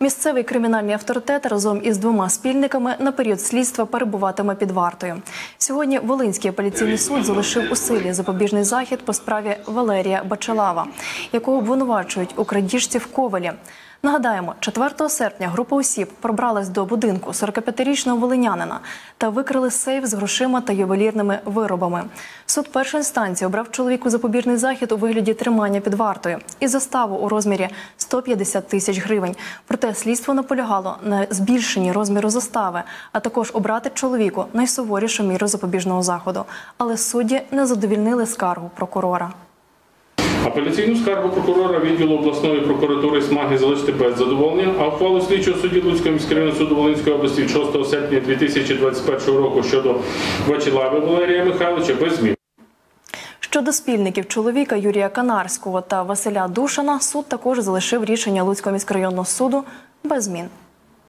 Місцевий кримінальний авторитет разом із двома спільниками на період слідства перебуватиме під вартою. Сьогодні Волинський апеляційний суд залишив у силі запобіжний захід по справі Валерія Бачалава, якого обвинувачують у крадіжці в Ковелі. Нагадаємо, 4 серпня група осіб пробралась до будинку 45-річного волинянина та викрили сейф з грошима та ювелірними виробами. Суд першої інстанції обрав чоловіку запобіжний захід у вигляді тримання під вартою і заставу у розмірі 150 тисяч гривень. Проте слідство наполягало на збільшенні розміру застави, а також обрати чоловіку найсуворішу міру запобіжного заходу. Але судді не задовільнили скаргу прокурора. Апеляційну скаргу прокурора відділу обласної прокуратури СМАГи залишити без задоволення, а ухвалу слідчого судді Луцького міськрайонного суду Волинської області від 6 серпня 2021 року щодо Вачелави Валерія Михайловича без змін. Щодо спільників чоловіка Юрія Канарського та Василя Душана, суд також залишив рішення Луцького міськрайонного суду без змін.